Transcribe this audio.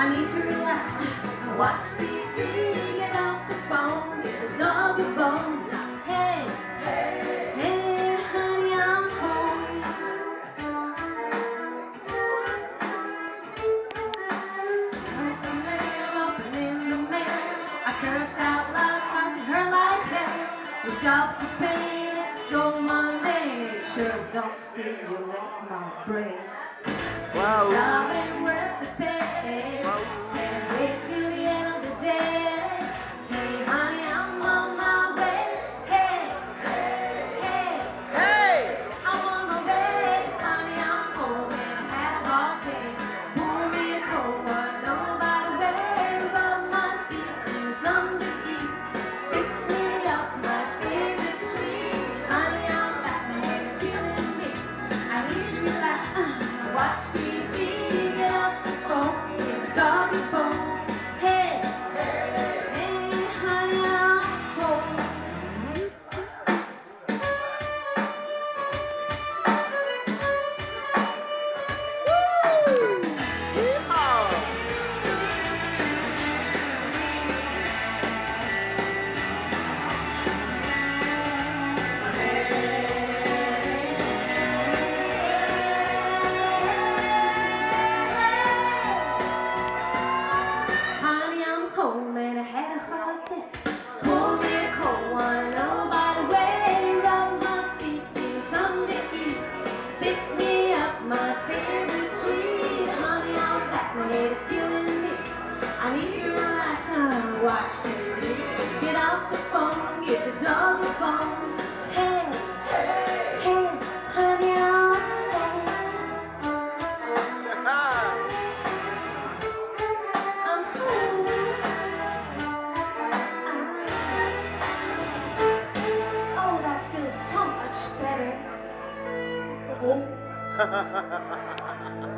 I need to relax. Watch TV, get off the phone, get a dog a bone. Hey, hey, hey, honey, I'm home. The. I cursed out loud, causing her like hell. Pain, it's so mundane. It sure don't steal your my brain. Wow. 公哈哈哈哈哈